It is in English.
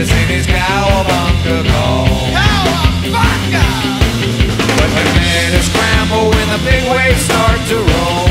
this in his cowabunga call. Cowabunga! But the men scramble when the big waves start to roll.